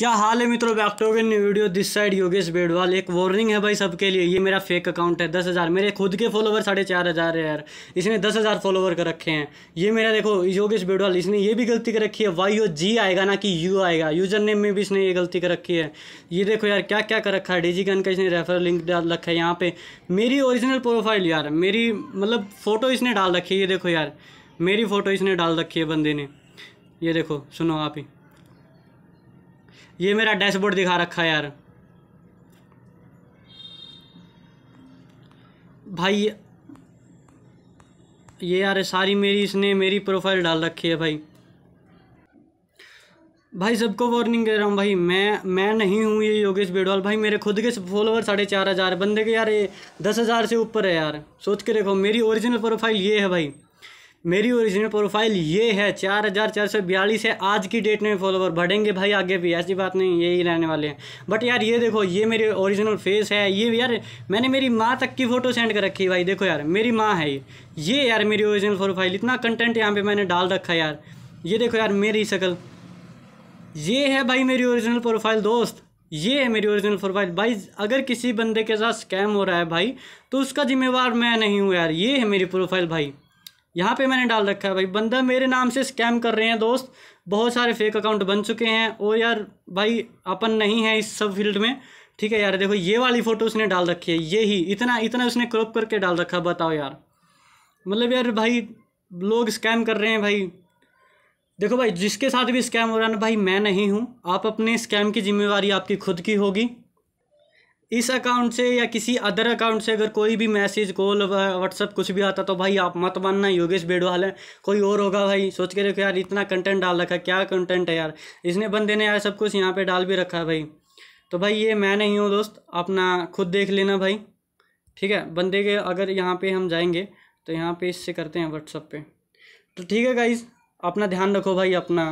क्या हाल है मित्रों? Back to new video this side Yogesh Bedwal. एक वार्निंग है भाई सबके लिए। ये मेरा फेक अकाउंट है। दस हज़ार। मेरे खुद के फॉलोवर साढ़े चार हज़ार है यार। इसने दस हज़ार फॉलोवर कर रखे हैं। ये मेरा देखो, योगेश बेडवाल, इसने ये भी गलती कर रखी है। वाई ओ जी आएगा ना कि यू आएगा। यूज़र नेम में भी इसने ये गलती कर रखी है। ये देखो यार क्या क्या कर रखा है। डिजी गन का इसने रेफर लिंक डाल रखा है यहाँ पर मेरी ओरिजिनल प्रोफ़ाइल यार, मेरी मतलब फ़ोटो इसने डाल रखी है। ये देखो यार, मेरी फ़ोटो इसने डाल रखी है बंदे ने। ये देखो, सुनो आप ही। ये मेरा डैशबोर्ड दिखा रखा है यार। भाई, ये यार सारी मेरी, इसने मेरी प्रोफ़ाइल डाल रखी है भाई। भाई, सबको वार्निंग दे रहा हूँ भाई, मैं मैं नहीं हूँ ये योगेश बेडवाल। भाई, मेरे खुद के फॉलोवर साढ़े चार हज़ार, बंदे के यार ये दस हज़ार से ऊपर है यार। सोच के देखो, मेरी ओरिजिनल प्रोफ़ाइल ये है भाई। मेरी ओरिजिनल प्रोफ़ाइल ये है, चार हज़ार चार सौ बयालीस है, आज की डेट में फॉलोवर बढ़ेंगे भाई आगे भी, ऐसी बात नहीं, यही रहने वाले हैं। बट यार, ये देखो, ये मेरी ओरिजिनल फेस है, ये यार, मैंने मेरी माँ तक की फ़ोटो सेंड कर रखी है भाई, देखो यार, मेरी माँ है ये। ये यार मेरी ओरिजिनल प्रोफ़ाइल इतना कंटेंट यहाँ पर मैंने डाल रखा है यार। ये देखो यार, मेरी शक्ल। ये है भाई मेरी ओरिजिनल प्रोफ़ाइल दोस्त। ये है मेरी ओरिजिनल प्रोफ़ाइल भाई, अगर किसी बंदे के साथ स्कैम हो रहा है भाई तो उसका जिम्मेवार मैं नहीं हूँ यार। ये है मेरी प्रोफ़ाइल भाई। यहाँ पे मैंने डाल रखा है भाई। बंदा मेरे नाम से स्कैम कर रहे हैं, दोस्त। बहुत सारे फेक अकाउंट बन चुके हैं। और यार, भाई, अपन नहीं है इस सब फ़ील्ड में। ठीक है यार, देखो, ये वाली फ़ोटो उसने डाल रखी है। ये ही, इतना इतना उसने क्रॉप करके डाल रखा बताओ यार। मतलब यार, भाई, लोग स्कैम कर रहे हैं भाई। देखो भाई, जिसके साथ भी स्कैम हो रहा है ना, भाई, मैं नहीं हूँ। आप अपने स्कैम की जिम्मेवारी आपकी खुद की होगी। इस अकाउंट से या किसी अदर अकाउंट से अगर कोई भी मैसेज, कॉल व्हाट्सअप कुछ भी आता तो भाई आप मत मानना, योगेश बेडवाल है। कोई और होगा भाई, सोच के देखो यार, इतना कंटेंट डाल रखा है, क्या कंटेंट है यार? इसने बंदे ने यार सब कुछ यहाँ पे डाल भी रखा है भाई। तो भाई ये मैं नहीं हूँ दोस्त, अपना खुद देख लेना भाई। ठीक है, बंदे के अगर यहाँ पर हम जाएँगे तो यहाँ पर इससे करते हैं व्हाट्सअप पर तो ठीक है गाइज़ अपना ध्यान रखो भाई, अपना।